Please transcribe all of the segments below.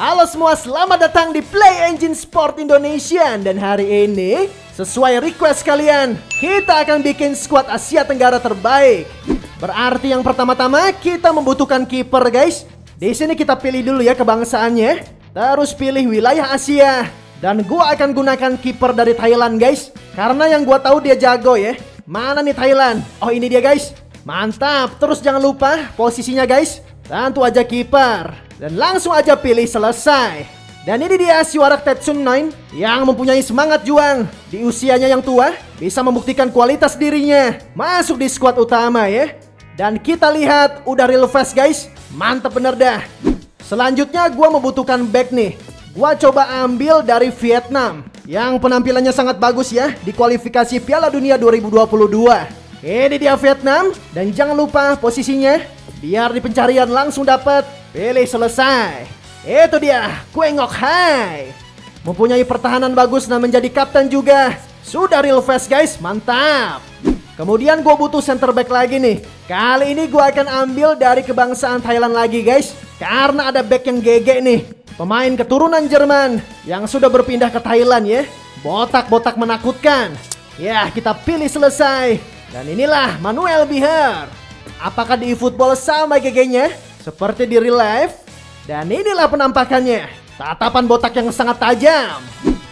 Halo semua, selamat datang di Play Engine Sport Indonesia. Dan hari ini, sesuai request kalian Kita akan bikin squad Asia Tenggara terbaik. Berarti yang pertama-tama kita membutuhkan kiper guys. Di sini kita pilih dulu ya kebangsaannya. Terus pilih wilayah Asia. Dan gua akan gunakan kiper dari Thailand guys. Karena yang gua tahu dia jago ya. Mana nih Thailand? Oh ini dia guys. Mantap, terus jangan lupa posisinya guys. Tentu aja kiper Dan langsung aja pilih selesai. Dan ini dia si Warak Tetsun 9 Yang mempunyai semangat juang. Di usianya yang tua Bisa membuktikan kualitas dirinya. Masuk di squad utama ya. Dan kita lihat udah real fast guys. Mantap bener dah. Selanjutnya gua membutuhkan back nih. Gua coba ambil dari Vietnam. Yang penampilannya sangat bagus ya Di kualifikasi Piala Dunia 2022 ini dia Vietnam. Dan jangan lupa posisinya biar di pencarian langsung dapat. Pilih selesai. Itu dia, Kue Ngok Hai. Mempunyai pertahanan bagus dan menjadi kapten juga. Sudah real fast guys, mantap. Kemudian gue butuh center back lagi nih. Kali ini gue akan ambil dari kebangsaan Thailand lagi guys. Karena ada back yang GG nih. Pemain keturunan Jerman yang sudah berpindah ke Thailand ya. Botak-botak menakutkan. Ya, kita pilih selesai. Dan inilah Manuel Biher. Apakah di eFootball sama GG-nya? Seperti di real life? Dan inilah penampakannya. Tatapan botak yang sangat tajam.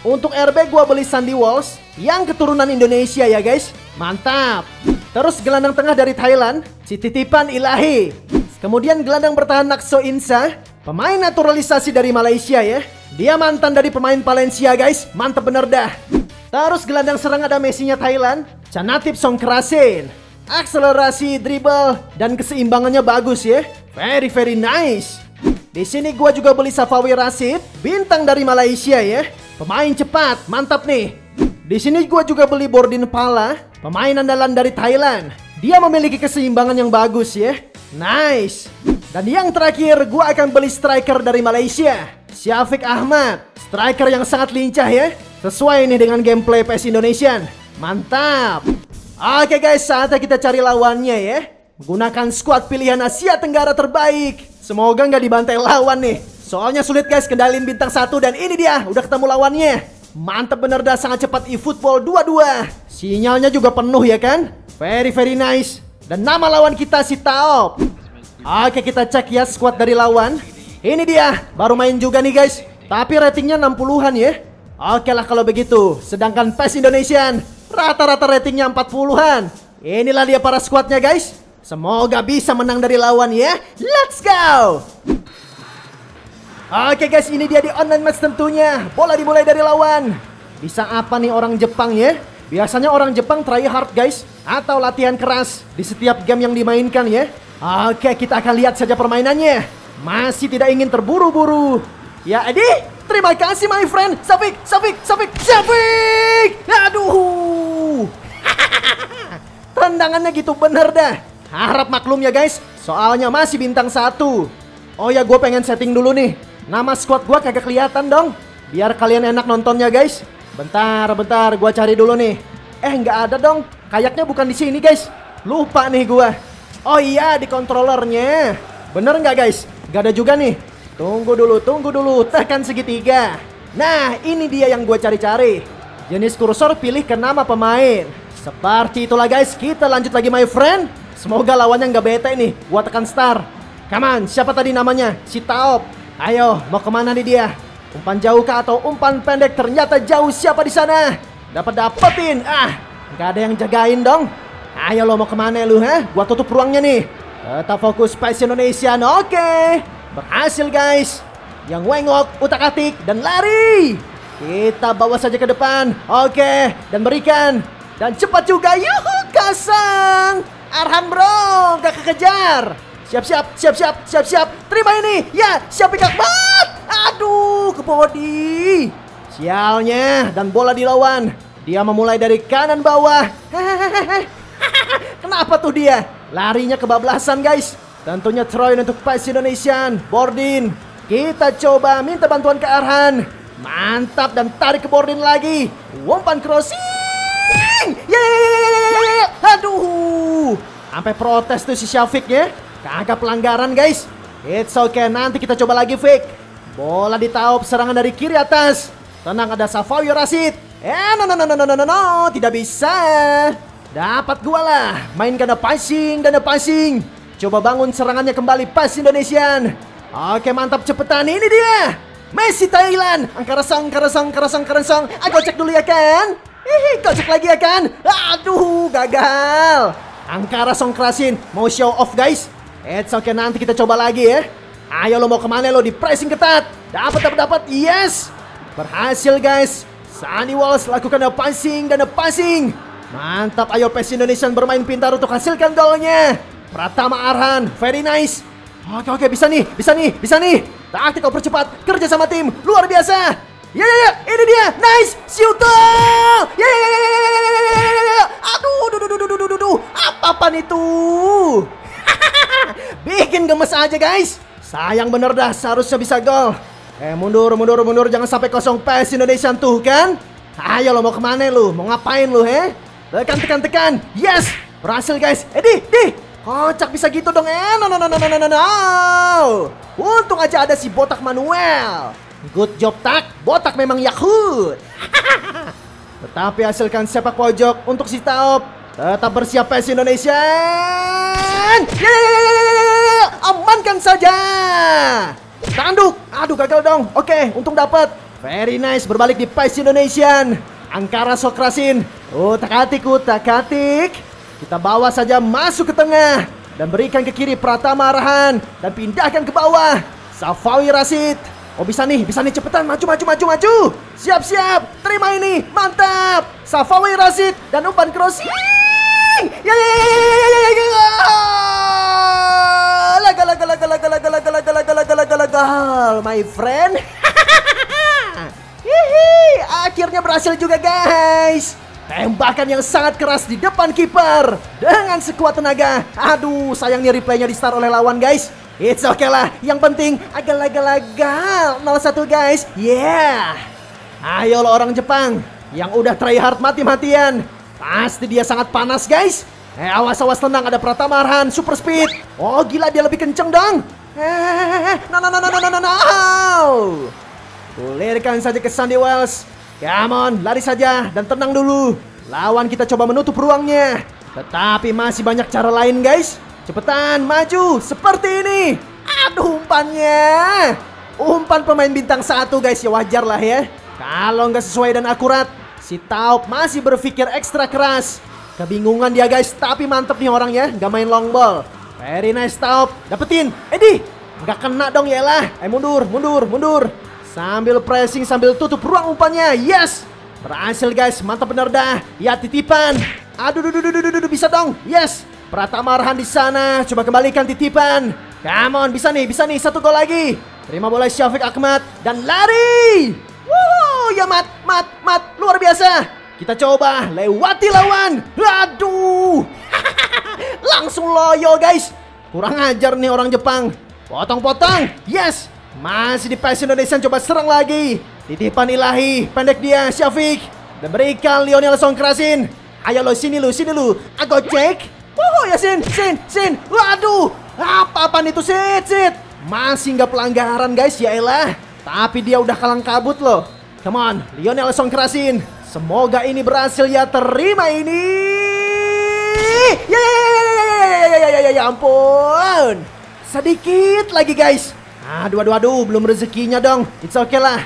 Untuk RB gua beli Sandy Walls yang keturunan Indonesia ya guys. Mantap. Terus gelandang tengah dari Thailand, si titipan ilahi. Kemudian gelandang bertahan Nakso Insa, pemain naturalisasi dari Malaysia ya. Dia mantan dari pemain Valencia guys, mantap bener dah. Terus gelandang serang ada Messi-nya Thailand, Canatip Songkrasin. Akselerasi, dribble, dan keseimbangannya bagus ya. Very very nice. Di sini gua juga beli Safawi Rasid, bintang dari Malaysia ya. Pemain cepat, mantap nih. Di sini gua juga beli Bordin Pala, pemain andalan dari Thailand. Dia memiliki keseimbangan yang bagus ya. Nice. Dan yang terakhir, gua akan beli striker dari Malaysia, Syafiq Ahmad. Striker yang sangat lincah ya. Sesuai nih dengan gameplay PS Indonesian. Mantap. Oke guys, saatnya kita cari lawannya ya. Menggunakan squad pilihan Asia Tenggara terbaik. Semoga nggak dibantai lawan nih. Soalnya sulit guys kendalin bintang satu dan ini dia udah ketemu lawannya. Mantap bener dah sangat cepat eFootball 22. Sinyalnya juga penuh ya kan? Very very nice. Dan nama lawan kita si Taop. Oke kita cek ya squad dari lawan. Ini dia, baru main juga nih guys. Tapi ratingnya 60-an ya. Oke lah kalau begitu. Sedangkan PES Indonesian Rata-rata ratingnya 40-an. Inilah dia para squadnya guys. Semoga bisa menang dari lawan ya. Let's go! Oke guys, ini dia di online match tentunya. Bola dimulai dari lawan. Bisa apa nih orang Jepang ya? Biasanya orang Jepang try hard guys. Atau latihan keras di setiap game yang dimainkan ya. Oke, kita akan lihat saja permainannya. Masih tidak ingin terburu-buru. Ya, Edi, terima kasih my friend. Safik, Safik, Safik, Safik. Aduh. Tendangannya gitu bener dah. Harap maklum ya guys. Soalnya masih bintang satu. Oh ya, gue pengen setting dulu nih. Nama squad gue kagak kelihatan dong. Biar kalian enak nontonnya guys. Bentar, bentar, gue cari dulu nih. Eh, nggak ada dong. Kayaknya bukan di sini guys. Lupa nih gue. Oh iya, di controllernya. Bener nggak guys? Gak ada juga nih. Tunggu dulu, tunggu dulu, tekan segitiga. Nah, ini dia yang gue cari-cari. Jenis kursor pilih ke nama pemain. Seperti itulah guys, kita lanjut lagi my friend. Semoga lawannya nggak bete nih, gua tekan star. On, siapa tadi namanya? Si Taop. Ayo, mau ke mana nih dia? Umpan jauh kah atau umpan pendek? Ternyata jauh siapa di sana? Dapat dapetin. Ah, nggak ada yang jagain dong. Ayo lo mau ke mana lu, ha? Gua tutup ruangnya nih. Tetap fokus Spice Indonesian, oke. Berhasil guys. Yang wengok, utak atik, dan lari. Kita bawa saja ke depan. Oke, dan berikan. Dan cepat juga. Yuhu, kasang. Arhan bro, gak kekejar. Siap, siap, siap, siap, siap, siap. Terima ini. Ya, siap banget. Aduh, ke body. Sialnya, dan bola dilawan. Dia memulai dari kanan bawah. Kenapa tuh dia? Larinya kebablasan guys. Tentunya Troy untuk PAS Indonesian. Bordin. Kita coba minta bantuan ke Arhan. Mantap dan tarik ke Bordin lagi. Umpan crossing. Yeay. Aduh. Sampai protes tuh si Syafiq ya. Kagak pelanggaran guys. It's okay, nanti kita coba lagi Fik. Bola ditaup serangan dari kiri atas. Tenang ada Safawi Rasid. Eh, no, no, no, no, no, no, no, tidak bisa. Dapat gua lah. Mainkan ada passing dan passing. Coba bangun serangannya kembali pas Indonesian. Oke, mantap cepetan. Ini dia. Messi Thailand. Angkara sang, angkara sang, angkara sang, angkara sang. Aku cek dulu ya kan. Hihi, kocek lagi ya kan? Aduh, gagal. Angkara Song Krasin mau show off guys. It's okay nanti kita coba lagi ya. Ayo lo mau ke mana lo di pressing ketat. Dapat dapat dapat. Yes. Berhasil guys. Sunny Walls lakukan a passing dan a passing. Mantap ayo PES Indonesian bermain pintar untuk hasilkan golnya. Pratama Arhan, very nice. Oke oke bisa nih, bisa nih, bisa nih. Taktik kau percepat, kerja sama tim, luar biasa. Ya ya ya, ini dia. Nice. Shooter. Ya ya ya ya ya ya ya. ya, ya. Aduh, duh duh duh duh duh duh. apa pan itu? Bikin gemes aja, guys. Sayang bener dah, seharusnya bisa gol. Eh, mundur, mundur, mundur. Jangan sampai kosong PS Indonesia tuh, kan? Ayo lo mau ke mana lo? Mau ngapain lo, he? Tekan, tekan, tekan. Yes. Berhasil, guys. Eh, di, di. Kocak bisa gitu dong, eh. No, no, no, no, no, no, no. Untung aja ada si botak Manuel. Good job tak. Botak memang Yahoo. Tetapi hasilkan sepak pojok untuk si Taop. Tetap bersiap PES Indonesia. Ya, ya, ya. Amankan saja. Tanduk. Aduh gagal dong. Oke, untung dapat. Very nice berbalik di PES Indonesian. Angkara Sokrasin. Utak-atik, utak-atik. Kita bawa saja masuk ke tengah dan berikan ke kiri Pratama Arahan dan pindahkan ke bawah. Safawi Rasid. Oh bisa nih, bisa nih cepetan maju maju maju maju. Siap siap, terima ini, mantap. Safawi Rasid dan umpan crossing. Ya ya ya ya ya ya ya ya. Laga laga laga laga laga laga laga laga laga laga laga my friend. Hihi, akhirnya berhasil juga guys. Tembakan yang sangat keras di depan kiper dengan sekuat tenaga. Aduh, sayangnya replaynya di start oleh lawan guys. It's okay lah. Yang penting agak-agak 0-1 guys. Yeah. Ayo lo orang Jepang yang udah try hard mati-matian. Pasti dia sangat panas guys. Eh awas-awas tenang ada Pratama Arhan super speed. Oh gila dia lebih kenceng dong. Eh, no no no no no no no. no. Kulirkan saja ke Sandy Wells. Come on, lari saja dan tenang dulu. Lawan kita coba menutup ruangnya. Tetapi masih banyak cara lain guys. Cepetan, maju. Seperti ini. Aduh umpannya. Umpan pemain bintang satu guys, ya wajar lah ya. Kalau nggak sesuai dan akurat, si Taup masih berpikir ekstra keras. Kebingungan dia guys, tapi mantep nih orangnya, nggak main long ball. Very nice Taup, dapetin. Edi, nggak kena dong ya lah. Eh mundur, mundur, mundur. Sambil pressing, sambil tutup ruang umpannya. Yes! Berhasil guys, mantap bener dah. Ya titipan. Aduh, duh, duh, duh, duh, duh, bisa dong. Yes! Pratama Arhan di sana. Coba kembalikan titipan. Come on, bisa nih, bisa nih. Satu gol lagi. Terima bola Syafiq Ahmad. Dan lari! Wuh, ya mat, mat, mat. Luar biasa. Kita coba lewati lawan. Aduh! Langsung loyo guys. Kurang ajar nih orang Jepang. Potong-potong. Yes! Masih di PES Indonesia coba serang lagi. Titipan ilahi, pendek dia Syafiq. Dan berikan Lionel Songkrasin. Ayo lo sini lu, sini lu. Aku cek. Oh ya Sin, Sin, Sin. Waduh, apa-apaan itu Sit, Sit. Masih nggak pelanggaran guys, ya elah. Tapi dia udah kalang kabut loh. Come on, Lionel Songkrasin. Semoga ini berhasil ya terima ini. Ya ya ya ya ya ya ya ya ya ya ampun. Sedikit lagi guys. Aduh, aduh, aduh, belum rezekinya dong. It's okay lah.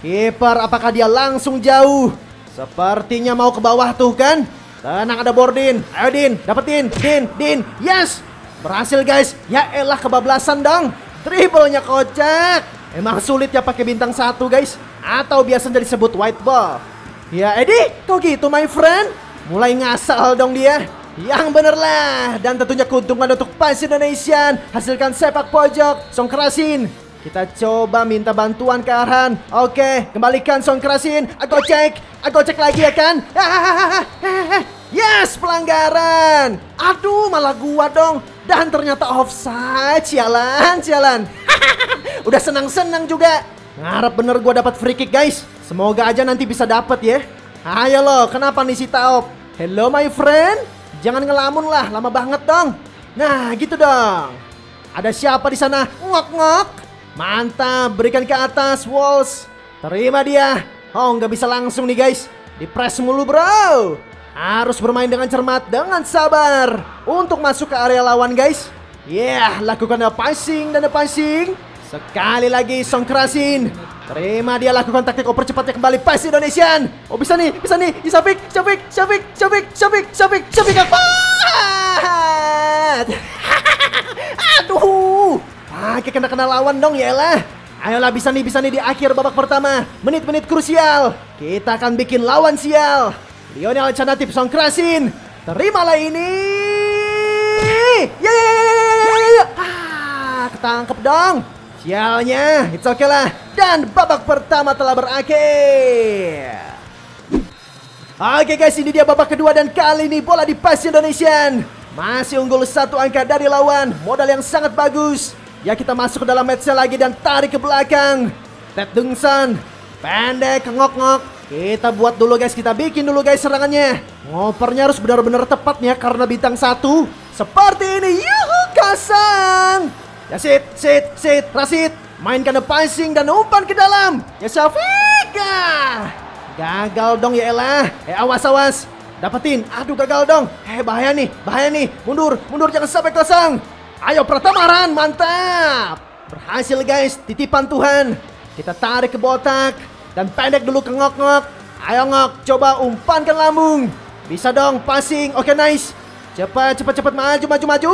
Kiper, apakah dia langsung jauh? Sepertinya mau ke bawah tuh kan? Tenang ada Bordin. Ayo Din, dapetin. Din, Din. Yes. Berhasil guys. Ya elah kebablasan dong. Triplenya kocak. Emang sulit ya pakai bintang satu guys. Atau biasanya disebut white ball. Ya Edi, kok gitu my friend? Mulai ngasal dong dia. Yang bener lah Dan tentunya keuntungan untuk PAS Indonesia Hasilkan sepak pojok Song Kerasin Kita coba minta bantuan ke Arhan. Oke kembalikan Song Kerasin. Aku cek Aku cek lagi ya kan? Yes pelanggaran. Aduh malah gua dong. Dan ternyata offside. Sialan sialan. Udah senang-senang juga. Ngarep bener gua dapat free kick guys. Semoga aja nanti bisa dapat ya. Ayo lo kenapa nih si Taop? Hello my friend. Jangan ngelamun lah, lama banget dong. Nah, gitu dong. Ada siapa di sana? Ngok-ngok. Mantap, berikan ke atas, Walls. Terima dia. Oh, nggak bisa langsung nih guys. Di press mulu bro. Harus bermain dengan cermat, dengan sabar. Untuk masuk ke area lawan guys. Yeah, lakukan passing dan passing. Sekali lagi Song Krasin. Terima dia lakukan taktik oper cepatnya kembali pas Indonesian. Oh bisa nih, bisa nih. Syafik, Syafik, Syafik, Syafik, Syafik, Syafik, Syafik Akbar. Aduh. Pakai kena-kena lawan dong ya lah. Ayolah bisa nih, bisa nih di akhir babak pertama. Menit-menit krusial. Kita akan bikin lawan sial. Lionel alternatif Song Krasin. Terimalah ini. Ya, ya, ya, ya, ya, ya, ya. Ah, ketangkep dong. Sialnya, it's okay lah. Dan babak pertama telah berakhir. Oke guys, ini dia babak kedua dan kali ini bola di pas Indonesian. Masih unggul satu angka dari lawan, modal yang sangat bagus. Ya kita masuk ke dalam matchnya lagi dan tarik ke belakang. Ted Dungsan, pendek, ngok-ngok. Kita buat dulu guys, kita bikin dulu guys serangannya. Ngopernya harus benar-benar tepat ya karena bintang satu. Seperti ini, yuhu kasang. Ya sit, sit, sit, Rasid. Mainkan the passing dan umpan ke dalam. Ya Syafika. Gagal dong ya Ella. Eh awas awas. Dapetin. Aduh gagal dong. Eh bahaya nih, bahaya nih. Mundur, mundur jangan sampai kosong. Ayo Pratamaran, mantap. Berhasil guys, titipan Tuhan. Kita tarik ke botak dan pendek dulu ke ngok-ngok. Ayo ngok, coba umpankan lambung. Bisa dong, passing. Oke, nice. Cepat, cepat, cepat maju, maju, maju.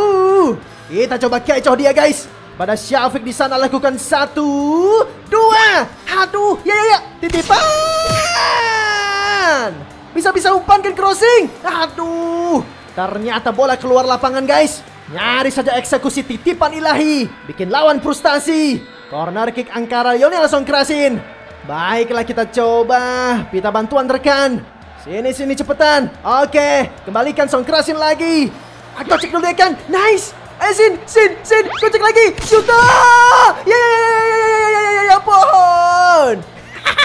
Kita coba kecoh dia guys. Pada Syafiq di sana lakukan satu, dua, aduh, ya ya ya, titipan. Bisa-bisa umpankan crossing. Aduh, ternyata bola keluar lapangan guys. Nyaris saja eksekusi titipan ilahi, bikin lawan frustasi. Corner kick Angkara langsung kerasin. Baiklah kita coba, kita bantuan rekan. Sini sini cepetan. Oke, kembalikan Song kerasin lagi. Aku cek dulu ya kan. Nice. Eh Sin, Sin, Sin, kocek lagi. Shoot! Ya ya ya ya ya ya ya ya pohon.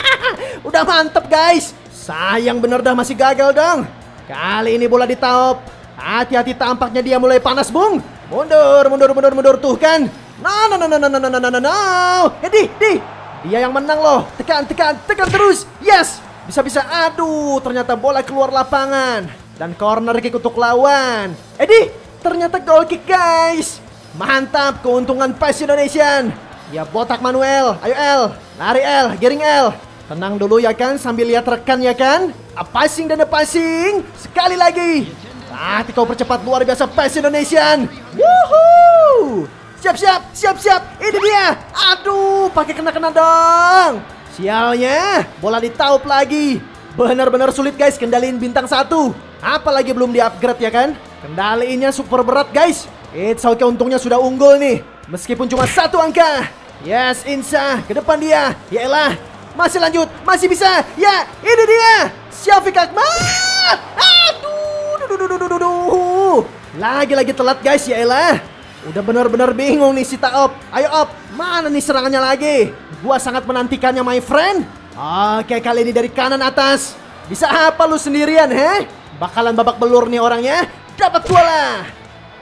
Udah mantep guys. Sayang bener dah masih gagal dong. Kali ini bola di. Hati-hati tampaknya dia mulai panas bung. Mundur, mundur, mundur, mundur tuh kan. No, no, no, no, no, no, no, no, no, no. Eh, di, di. Dia yang menang loh. Tekan, tekan, tekan terus. Yes. Bisa-bisa. Aduh, ternyata bola keluar lapangan. Dan corner kick untuk lawan. Edi, Ternyata goal kick guys. Mantap keuntungan PES Indonesian. Ya botak Manuel. Ayo L. Lari L. Giring L. Tenang dulu ya kan sambil lihat rekan ya kan. A passing dan a passing. Sekali lagi. Tati kau percepat luar biasa PES Indonesian. Woohoo. Siap siap siap siap. Ini dia. Aduh pakai kena-kena dong. Sialnya bola ditaup lagi. Benar-benar sulit guys kendaliin bintang satu. Apalagi belum di upgrade ya kan. Kendaliinnya super berat guys. It's okay untungnya sudah unggul nih. Meskipun cuma satu angka. Yes Insa ke depan dia. Yaelah. Masih lanjut. Masih bisa. Ya ini dia. Syafiq Akbar. Aduh. Duh, duh, duh, duh, duh. Lagi-lagi telat guys yaelah. Udah benar-benar bingung nih si Taop. Ayo Op. Mana nih serangannya lagi? Gua sangat menantikannya my friend. Oke kali ini dari kanan atas. Bisa apa lu sendirian he? Bakalan babak belur nih orangnya. Dapat bola.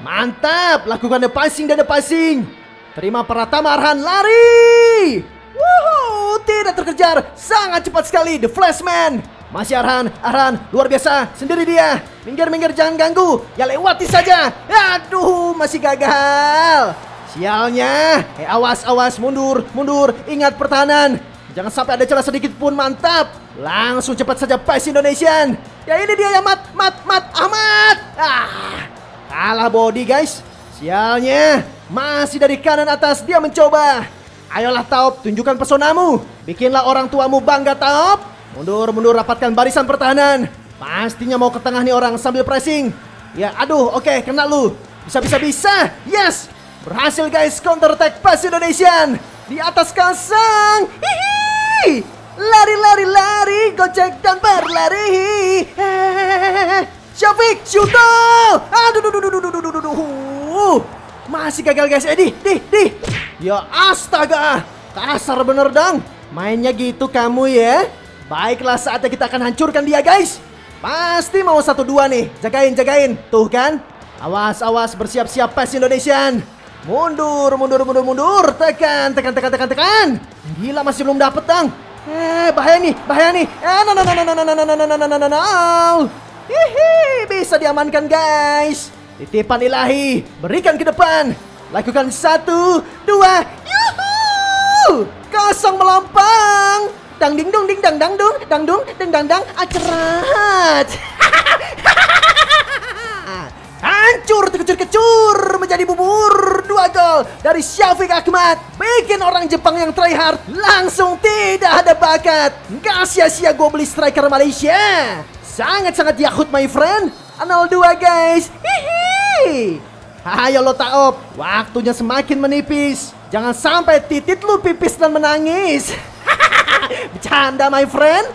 Mantap, lakukan the passing dan the passing. Terima Pratama Arhan lari. Wuhu, tidak terkejar. Sangat cepat sekali the flashman. Masih Arhan, Arhan, luar biasa. Sendiri dia. Minggir-minggir jangan ganggu. Ya lewati saja. Aduh, masih gagal. Sialnya. Eh awas, awas, mundur, mundur. Ingat pertahanan. Jangan sampai ada celah sedikit pun, mantap. Langsung cepat saja pas Indonesian. Ya ini dia ya Mat, Mat, Mat, Ahmad. Ah, kalah body guys. Sialnya, masih dari kanan atas dia mencoba. Ayolah Taop, tunjukkan pesonamu. Bikinlah orang tuamu bangga Taop. Mundur, mundur, rapatkan barisan pertahanan. Pastinya mau ke tengah nih orang sambil pressing. Ya, aduh, oke, okay, kena lu. Bisa, bisa, bisa. Yes, berhasil guys counter attack pas Indonesian. Di atas kasang. Hihi. Lari, lari, lari, gocek dan berlari. Syafiq, Shuto. Aduh, duh, duh, duh, duh, duh, duh, duh. Masih gagal guys. Eh, di, di, di. Ya astaga. Kasar bener dong. Mainnya gitu kamu ya. Baiklah saatnya kita akan hancurkan dia guys. Pasti mau satu dua nih. Jagain, jagain. Tuh kan. Awas, awas bersiap-siap PES Indonesian. Mundur, mundur, mundur, mundur. Tekan, tekan, tekan, tekan, tekan. Gila masih belum dapet tang. Eh, bahaya nih, bahaya nih. Eh, no, no, no, no, no, no, no, no, no, no, no, no, no, no. Hihi, bisa diamankan guys. Titipan ilahi, berikan ke depan. Lakukan satu, dua, yuhu. Kosong melampang. Dang ding dong ding dang dang dung, dang dung, ding dang dang, acerat. Hancur terkecur-kecur menjadi bubur. Dua gol dari Syafiq Ahmad. Bikin orang Jepang yang try hard Langsung tidak ada bakat. Gak sia-sia gue beli striker Malaysia. Sangat-sangat yakut my friend. 0-2 guys. Hihi. Ayo lo taop Waktunya semakin menipis. Jangan sampai titit lu pipis dan menangis Bercanda my friend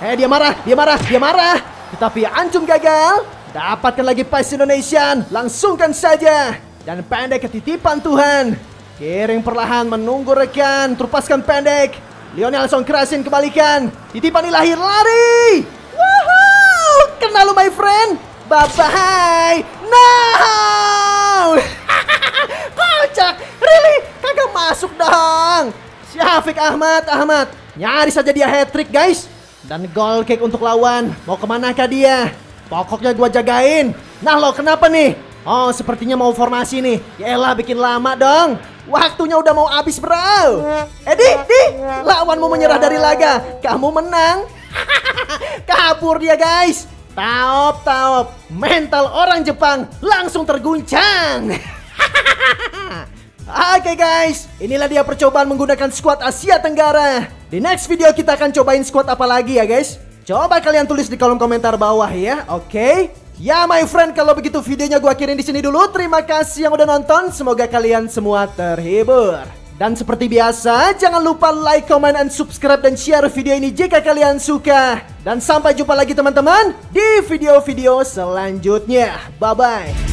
Eh dia marah, dia marah, dia marah Tetapi Ancum gagal Dapatkan lagi pas Indonesian, langsungkan saja. Dan pendek ketitipan Tuhan. Kiring perlahan menunggu rekan, terupaskan pendek. Lionel Song kerasin kebalikan. Titipan ilahi lari. Woohoo! Kena lu my friend. Bye-bye. No! Kocak. Really? Kagak masuk dong. Syafiq Ahmad, Ahmad. Nyaris saja dia hat-trick guys. Dan goal kick untuk lawan. Mau ke mana kah dia? Pokoknya gua jagain. Nah lo kenapa nih? Oh sepertinya mau formasi nih. Yaelah bikin lama dong. Waktunya udah mau habis bro. Eh di, di. Lawan mau menyerah dari laga. Kamu menang. Kabur dia guys. Taop, taop. Mental orang Jepang langsung terguncang. Oke okay guys, inilah dia percobaan menggunakan squad Asia Tenggara. Di next video kita akan cobain squad apa lagi ya guys. Coba kalian tulis di kolom komentar bawah ya, oke? Okay? Ya my friend, kalau begitu videonya gue akhirin di sini dulu. Terima kasih yang udah nonton. Semoga kalian semua terhibur. Dan seperti biasa, jangan lupa like, comment, and subscribe dan share video ini jika kalian suka. Dan sampai jumpa lagi teman-teman di video-video selanjutnya. Bye-bye.